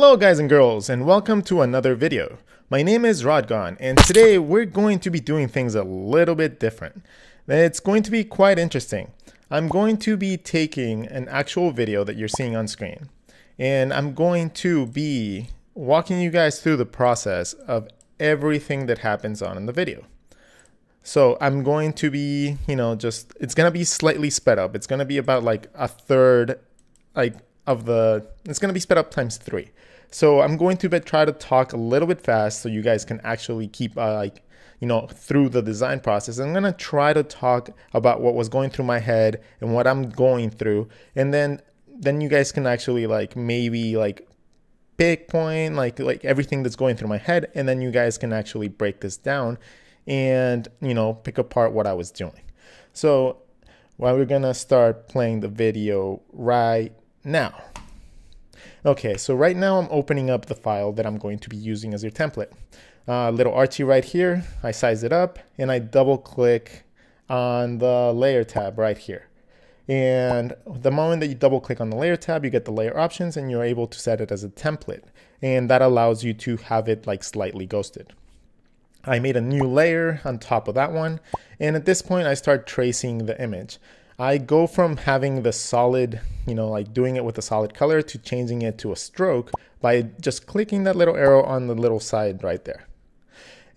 Hello guys and girls and welcome to another video. My name is Rodgon and today we're going to be doing things a little bit different. It's going to be quite interesting. I'm going to be taking an actual video that you're seeing on screen and I'm going to be walking you guys through the process of everything that happens on in the video. So I'm going to be, you know, just, it's going to be slightly sped up. It's going to be about like a third, like of the, it's going to be sped up times three. So I'm going to try to talk a little bit fast so you guys can actually keep uh, like, you know, through the design process. I'm going to try to talk about what was going through my head and what I'm going through. And then, then you guys can actually like maybe like pick point, like, like everything that's going through my head. And then you guys can actually break this down and, you know, pick apart what I was doing. So well, we're to start playing the video right now. Okay, so right now I'm opening up the file that I'm going to be using as your template. Uh, little Archie right here, I size it up and I double click on the layer tab right here. And the moment that you double click on the layer tab, you get the layer options and you're able to set it as a template. And that allows you to have it like slightly ghosted. I made a new layer on top of that one. And at this point, I start tracing the image. I go from having the solid, you know, like doing it with a solid color to changing it to a stroke by just clicking that little arrow on the little side right there.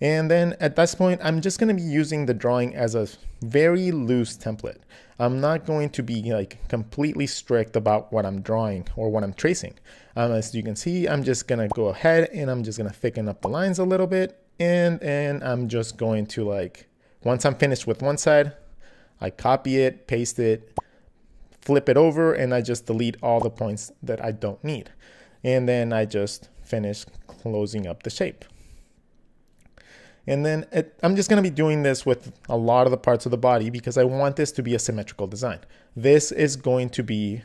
And then at this point, I'm just going to be using the drawing as a very loose template. I'm not going to be like completely strict about what I'm drawing or what I'm tracing. Um, as you can see, I'm just going to go ahead and I'm just going to thicken up the lines a little bit. And, and I'm just going to like, once I'm finished with one side, I copy it, paste it, flip it over, and I just delete all the points that I don't need. And then I just finish closing up the shape. And then it, I'm just going to be doing this with a lot of the parts of the body because I want this to be a symmetrical design. This is going to be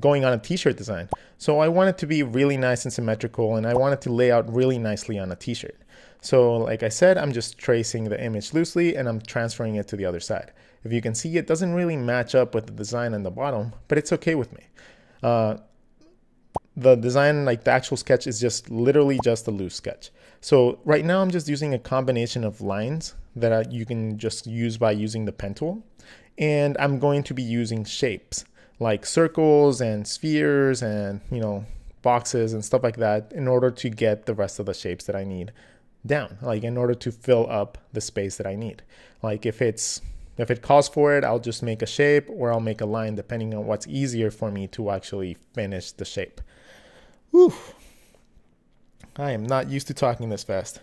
going on a t-shirt design. So I want it to be really nice and symmetrical and I want it to lay out really nicely on a t-shirt. So like I said, I'm just tracing the image loosely and I'm transferring it to the other side. If you can see, it doesn't really match up with the design on the bottom, but it's okay with me. Uh, the design, like the actual sketch is just literally just a loose sketch. So right now I'm just using a combination of lines that you can just use by using the pen tool. And I'm going to be using shapes like circles and spheres and, you know, boxes and stuff like that in order to get the rest of the shapes that I need down, like in order to fill up the space that I need. Like if it's if it calls for it, I'll just make a shape or I'll make a line depending on what's easier for me to actually finish the shape. Whew. I am not used to talking this fast.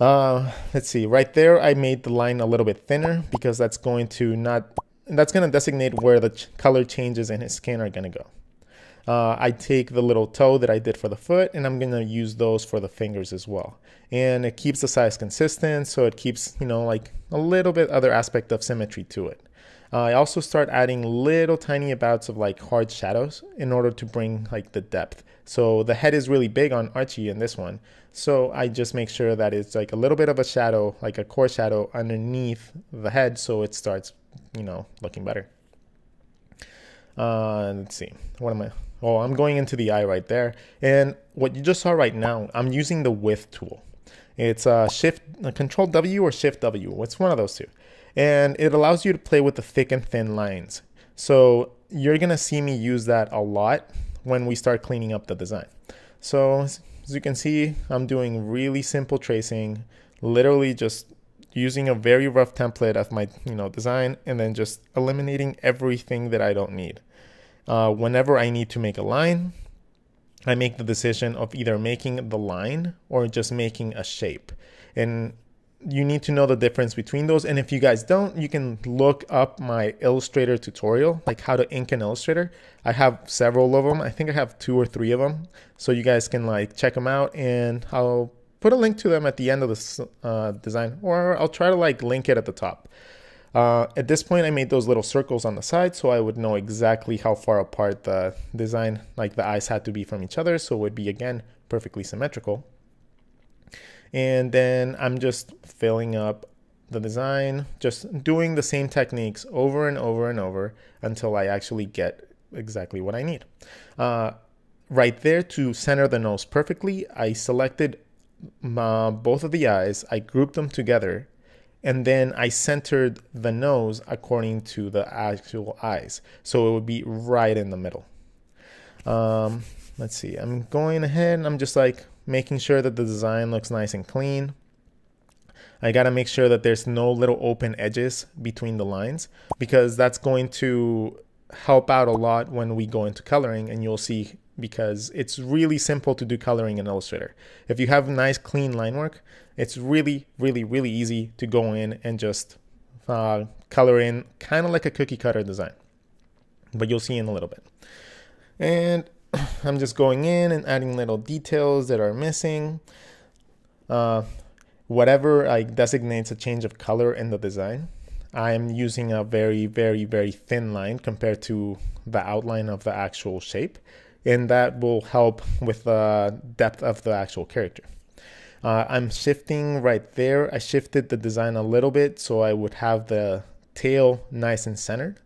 Uh, let's see, right there I made the line a little bit thinner because that's going to not, that's going to designate where the color changes in his skin are going to go. Uh, I take the little toe that I did for the foot and I'm going to use those for the fingers as well. And it keeps the size consistent so it keeps, you know, like a little bit other aspect of symmetry to it. Uh, I also start adding little tiny bouts of like hard shadows in order to bring like the depth. So the head is really big on Archie in this one. So I just make sure that it's like a little bit of a shadow, like a core shadow underneath the head so it starts, you know, looking better. Uh, let's see, what am I? Oh, I'm going into the eye right there. And what you just saw right now, I'm using the width tool. It's a shift, a control W or shift W. It's one of those two. And it allows you to play with the thick and thin lines. So you're gonna see me use that a lot when we start cleaning up the design. So as you can see, I'm doing really simple tracing, literally just using a very rough template of my you know design and then just eliminating everything that I don't need. Uh, whenever I need to make a line, I make the decision of either making the line or just making a shape. And you need to know the difference between those. And if you guys don't, you can look up my Illustrator tutorial, like how to ink an Illustrator. I have several of them. I think I have two or three of them. So you guys can like check them out and I'll put a link to them at the end of this uh, design or I'll try to like link it at the top. Uh, at this point, I made those little circles on the side so I would know exactly how far apart the design, like the eyes had to be from each other. So it would be, again, perfectly symmetrical. And then I'm just filling up the design, just doing the same techniques over and over and over until I actually get exactly what I need. Uh, right there to center the nose perfectly, I selected my, both of the eyes, I grouped them together, and then I centered the nose according to the actual eyes. So it would be right in the middle. Um, let's see, I'm going ahead I'm just like making sure that the design looks nice and clean. I gotta make sure that there's no little open edges between the lines because that's going to help out a lot when we go into coloring and you'll see because it's really simple to do coloring in Illustrator. If you have nice clean line work, it's really, really, really easy to go in and just uh, color in kind of like a cookie cutter design. But you'll see in a little bit. And I'm just going in and adding little details that are missing. Uh, whatever I designates a change of color in the design, I'm using a very, very, very thin line compared to the outline of the actual shape. And that will help with the depth of the actual character. Uh, I'm shifting right there. I shifted the design a little bit so I would have the tail nice and centered.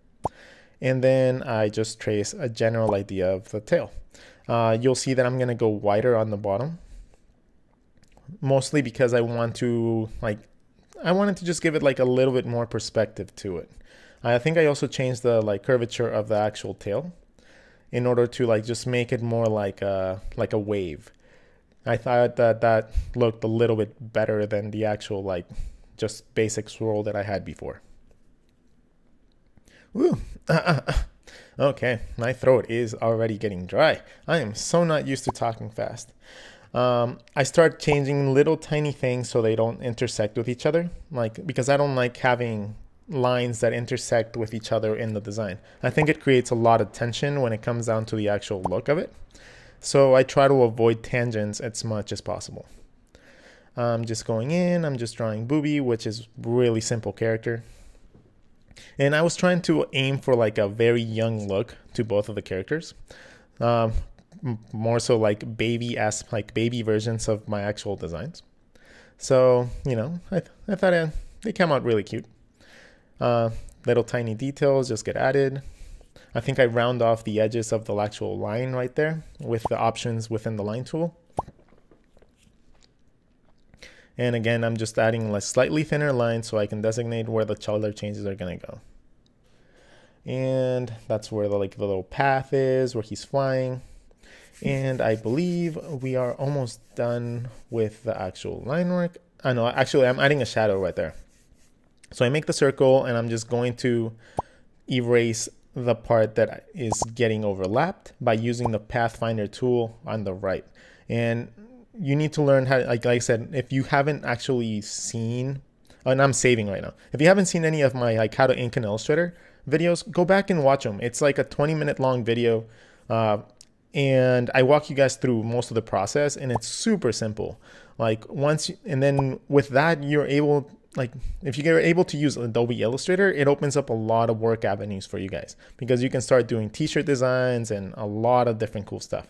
And then I just trace a general idea of the tail. Uh, you'll see that I'm going to go wider on the bottom. Mostly because I want to like I wanted to just give it like a little bit more perspective to it. I think I also changed the like curvature of the actual tail in order to like just make it more like a like a wave. I thought that that looked a little bit better than the actual like just basic swirl that I had before. Woo. okay, my throat is already getting dry. I am so not used to talking fast um, I start changing little tiny things so they don't intersect with each other. Like because I don't like having lines that intersect with each other in the design. I think it creates a lot of tension when it comes down to the actual look of it. So I try to avoid tangents as much as possible. I'm just going in, I'm just drawing Booby, which is really simple character. And I was trying to aim for like a very young look to both of the characters. Um, more so like baby as like baby versions of my actual designs. So you know, I th- I thought uh, they came out really cute. Uh, little tiny details just get added. I think I round off the edges of the actual line right there with the options within the line tool. And again, I'm just adding a slightly thinner line so I can designate where the color changes are gonna go. And that's where the like the little path is, where he's flying. And I believe we are almost done with the actual line work. I know, actually, I'm adding a shadow right there. So I make the circle and I'm just going to erase the part that is getting overlapped by using the Pathfinder tool on the right. And you need to learn how, like, like I said, if you haven't actually seen, and I'm saving right now. If you haven't seen any of my like how to ink in Illustrator videos, go back and watch them. It's like a 20 minute long video. Uh, and I walk you guys through most of the process and it's super simple. Like once, you, and then with that, you're able, like if you're able to use Adobe Illustrator, it opens up a lot of work avenues for you guys because you can start doing t-shirt designs and a lot of different cool stuff.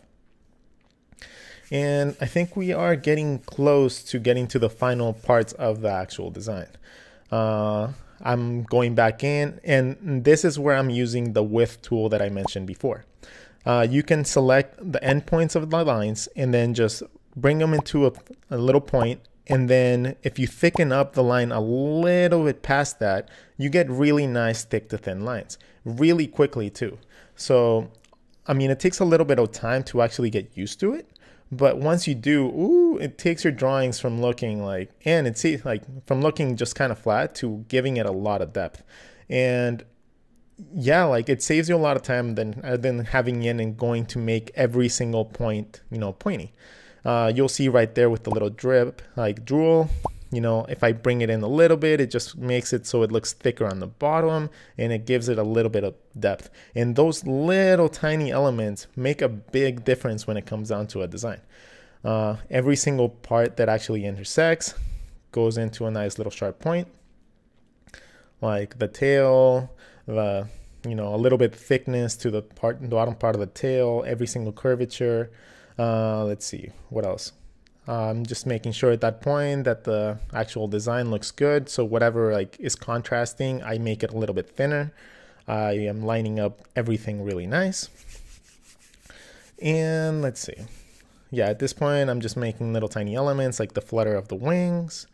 And I think we are getting close to getting to the final parts of the actual design. Uh, I'm going back in and this is where I'm using the width tool that I mentioned before uh, you can select the endpoints of the lines and then just bring them into a, a little point and then if you thicken up the line a little bit past that, you get really nice thick to thin lines really quickly too. So, I mean, it takes a little bit of time to actually get used to it. But once you do, ooh, it takes your drawings from looking like, and it's like from looking just kind of flat to giving it a lot of depth. And yeah, like it saves you a lot of time than uh, than having in and going to make every single point, you know, pointy. Uh, you'll see right there with the little drip, like drool. You know, if I bring it in a little bit, it just makes it so it looks thicker on the bottom and it gives it a little bit of depth. And those little tiny elements make a big difference when it comes down to a design. Uh, every single part that actually intersects goes into a nice little sharp point, like the tail, the you know a little bit thickness to the part the bottom part of the tail every single curvature uh, let's see what else I'm just making sure at that point that the actual design looks good so whatever like is contrasting I make it a little bit thinner I am lining up everything really nice And let's see. Yeah, at this point, I'm just making little tiny elements like the flutter of the wings.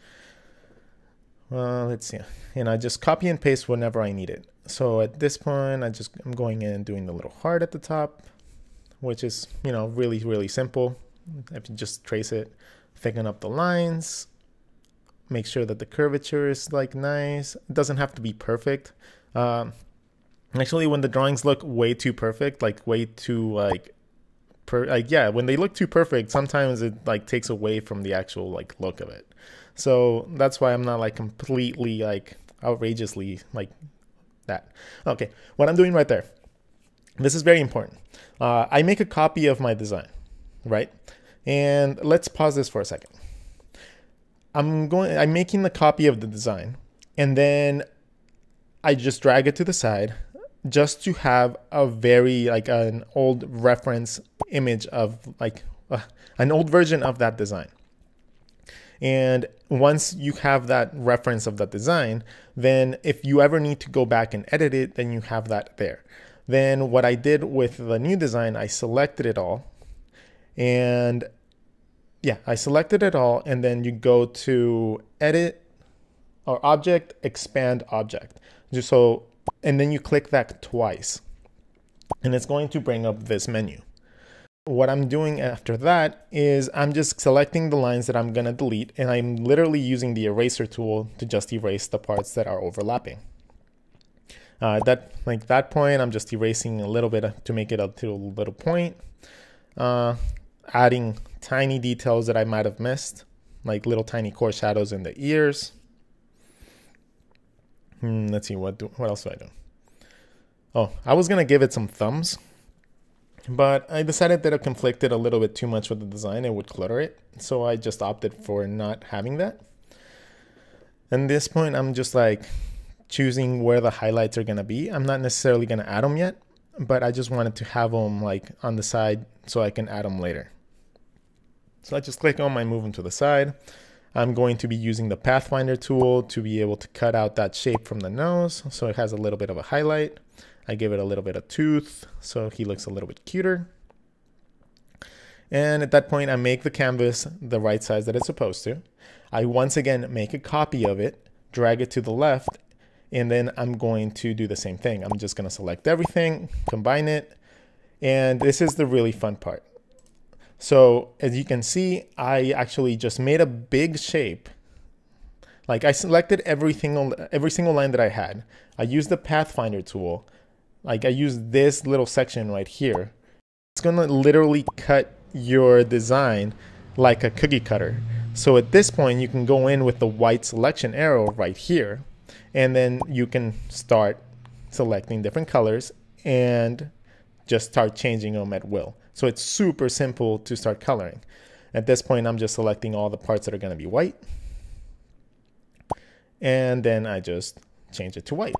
Well, let's see. And I just copy and paste whenever I need it. So at this point, I just, I'm going in and doing the little heart at the top, which is, you know, really, really simple. If you just trace it, thicken up the lines, make sure that the curvature is like nice. It doesn't have to be perfect. Um, actually, when the drawings look way too perfect, like way too like per like yeah, when they look too perfect, sometimes it like takes away from the actual like look of it. So that's why I'm not like completely like outrageously like that. Okay, what I'm doing right there. This is very important. Uh, I make a copy of my design, right? And let's pause this for a second. I'm going I'm making the copy of the design and then I just drag it to the side just to have a very like an old reference image of like uh, an old version of that design. And once you have that reference of that design, then if you ever need to go back and edit it, then you have that there. Then what I did with the new design, I selected it all and yeah, I selected it all and then you go to edit or object, expand object. Just so, and then you click that twice and it's going to bring up this menu. What I'm doing after that is I'm just selecting the lines that I'm going to delete and I'm literally using the eraser tool to just erase the parts that are overlapping. Uh, that like that point, I'm just erasing a little bit to make it up to a little point. Uh, adding tiny details that I might have missed, like little tiny core shadows in the ears. Hmm, let's see, what do, what else do I do? Oh, I was gonna give it some thumbs, but I decided that it conflicted a little bit too much with the design. It would clutter it, so I just opted for not having that. At this point, I'm just like choosing where the highlights are gonna be. I'm not necessarily gonna add them yet, but I just wanted to have them like on the side so I can add them later. So I just click on my move them to the side. I'm going to be using the Pathfinder tool to be able to cut out that shape from the nose so it has a little bit of a highlight. I give it a little bit of tooth so he looks a little bit cuter. And at that point, I make the canvas the right size that it's supposed to. I once again make a copy of it, drag it to the left, and then I'm going to do the same thing. I'm just going to select everything, combine it, and this is the really fun part. So as you can see, I actually just made a big shape. Like I selected every single, every single line that I had. I used the Pathfinder tool. Like I use this little section right here. It's gonna literally cut your design like a cookie cutter. So at this point, you can go in with the white selection arrow right here, and then you can start selecting different colors and just start changing them at will. So it's super simple to start coloring. At this point, I'm just selecting all the parts that are gonna be white. And then I just change it to white.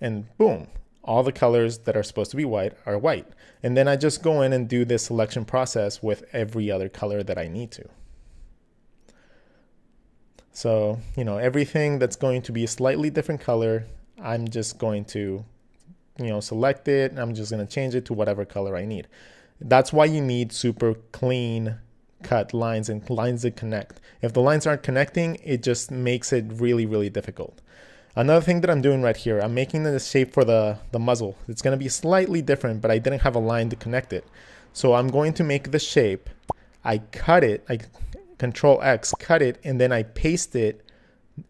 And boom, all the colors that are supposed to be white are white. And then I just go in and do this selection process with every other color that I need to. So, you know, everything that's going to be a slightly different color, I'm just going to you know, select it. I'm just going to change it to whatever color I need. That's why you need super clean cut lines and lines that connect. If the lines aren't connecting, it just makes it really, really difficult. Another thing that I'm doing right here, I'm making the shape for the, the muzzle. It's going to be slightly different, but I didn't have a line to connect it. So I'm going to make the shape. I cut it, I control X, cut it, and then I paste it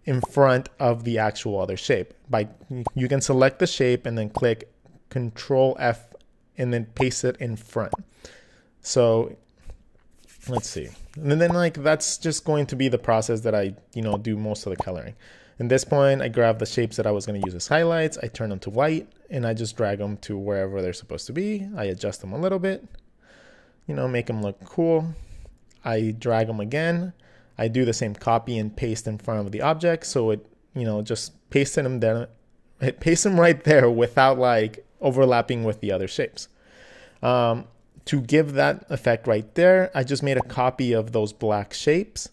in front of the actual other shape. By you can select the shape and then click Control F and then paste it in front. So let's see. And then like that's just going to be the process that I, you know, do most of the coloring. In this point, I grab the shapes that I was going to use as highlights, I turn them to white, and I just drag them to wherever they're supposed to be. I adjust them a little bit, you know, make them look cool. I drag them again, I do the same copy and paste in front of the object. So it, you know, just pasting them there, it them right there without like overlapping with the other shapes. Um, to give that effect right there, I just made a copy of those black shapes.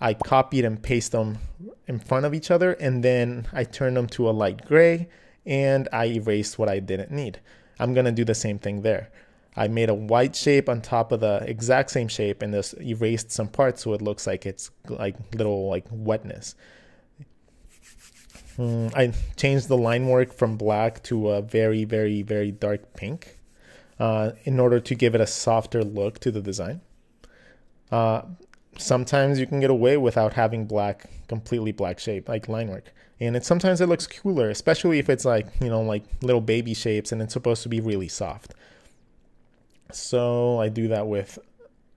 I copied and pasted them in front of each other and then I turned them to a light gray and I erased what I didn't need. I'm gonna do the same thing there. I made a white shape on top of the exact same shape and just erased some parts so it looks like it's like little like wetness. Mm, I changed the line work from black to a very, very, very dark pink uh, in order to give it a softer look to the design. Uh, sometimes you can get away without having black, completely black shape, like line work. And it sometimes it looks cooler, especially if it's like, you know, like little baby shapes and it's supposed to be really soft. So I do that with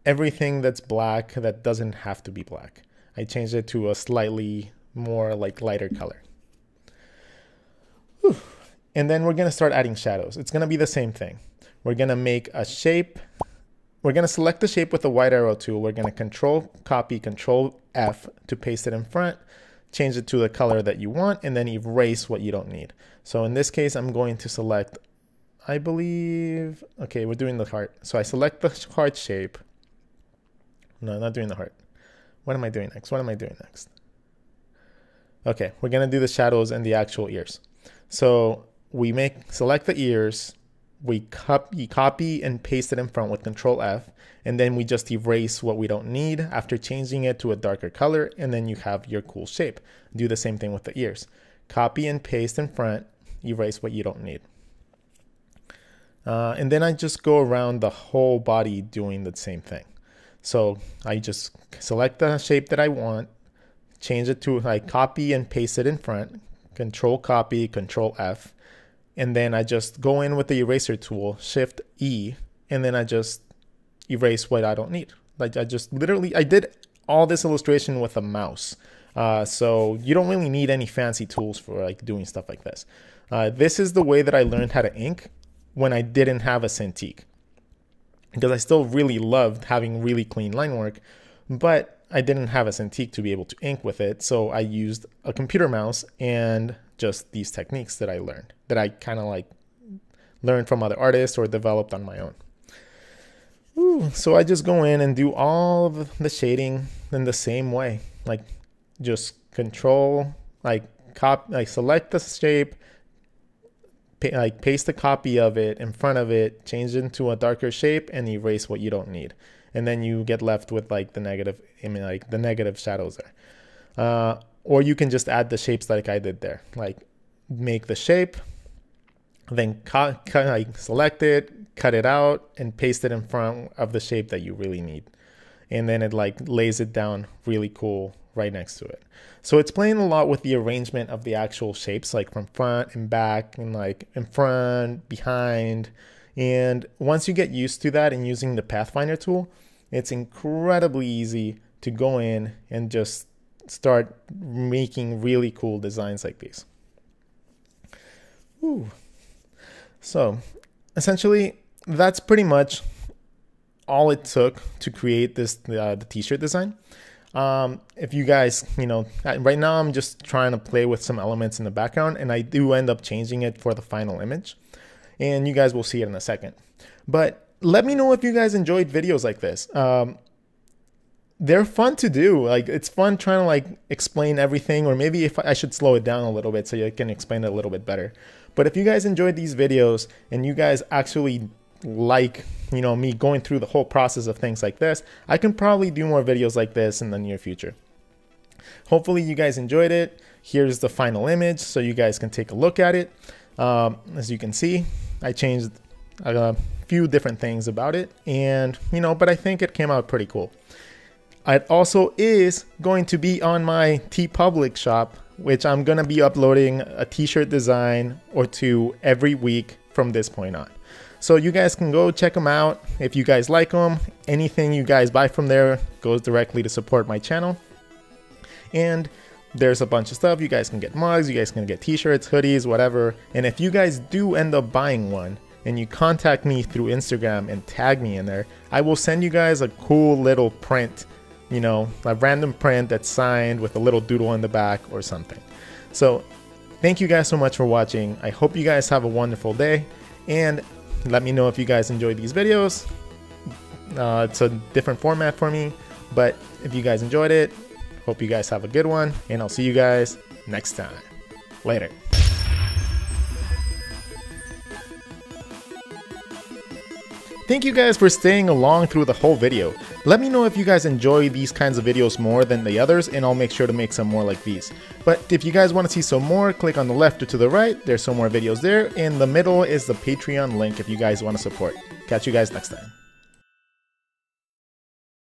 everything that's black that doesn't have to be black. I changed it to a slightly more like lighter color. Whew. And then we're gonna start adding shadows. It's gonna be the same thing. We're gonna make a shape. We're gonna select the shape with the white arrow tool. We're gonna control copy, control F to paste it in front, change it to the color that you want, and then erase what you don't need. So in this case, I'm going to select I believe, okay, we're doing the heart. So I select the heart shape. No, not doing the heart. What am I doing next? What am I doing next? Okay, we're gonna do the shadows and the actual ears. So we make, select the ears, we copy, copy and paste it in front with control F, and then we just erase what we don't need after changing it to a darker color, and then you have your cool shape. Do the same thing with the ears. Copy and paste in front, erase what you don't need. Uh, and then I just go around the whole body doing the same thing. So I just select the shape that I want, change it to I copy and paste it in front, control copy, control F. And then I just go in with the eraser tool, shift E, and then I just erase what I don't need. Like I just literally, I did all this illustration with a mouse. Uh, so you don't really need any fancy tools for like doing stuff like this. Uh, this is the way that I learned how to ink when I didn't have a Cintiq. Because I still really loved having really clean line work, but I didn't have a Cintiq to be able to ink with it. So I used a computer mouse and just these techniques that I learned, that I kind of like learned from other artists or developed on my own. Ooh, so I just go in and do all of the shading in the same way, like just control, like cop, like select the shape, like paste a copy of it in front of it, change it into a darker shape, and erase what you don't need. And then you get left with like the negative, I mean, like the negative shadows there. Uh, or you can just add the shapes like I did there. Like make the shape, then cut, cut, like select it, cut it out, and paste it in front of the shape that you really need. And then it like lays it down really cool right next to it. So it's playing a lot with the arrangement of the actual shapes, like from front and back, and like in front, behind. And once you get used to that and using the Pathfinder tool, it's incredibly easy to go in and just start making really cool designs like these. Ooh. So essentially, that's pretty much all it took to create this uh, the t-shirt design. Um, if you guys, you know, right now I'm just trying to play with some elements in the background and I do end up changing it for the final image. And you guys will see it in a second. But let me know if you guys enjoyed videos like this. Um, they're fun to do. Like it's fun trying to like explain everything, or maybe if I should slow it down a little bit so you can explain it a little bit better. But if you guys enjoyed these videos and you guys actually like you know me going through the whole process of things like this i can probably do more videos like this in the near future hopefully you guys enjoyed it here's the final image so you guys can take a look at it um, as you can see i changed a few different things about it and you know but i think it came out pretty cool it also is going to be on my TeePublic shop which i'm going to be uploading a t-shirt design or two every week from this point on so you guys can go check them out if you guys like them. Anything you guys buy from there goes directly to support my channel. And there's a bunch of stuff. You guys can get mugs, you guys can get t-shirts, hoodies, whatever. And if you guys do end up buying one and you contact me through Instagram and tag me in there, I will send you guys a cool little print, you know, a random print that's signed with a little doodle in the back or something. So thank you guys so much for watching. I hope you guys have a wonderful day and let me know if you guys enjoy these videos. Uh, it's a different format for me, but if you guys enjoyed it, hope you guys have a good one, and I'll see you guys next time. Later. Thank you guys for staying along through the whole video. Let me know if you guys enjoy these kinds of videos more than the others and I'll make sure to make some more like these. But if you guys want to see some more, click on the left or to the right, there's some more videos there. In the middle is the Patreon link if you guys want to support. Catch you guys next time.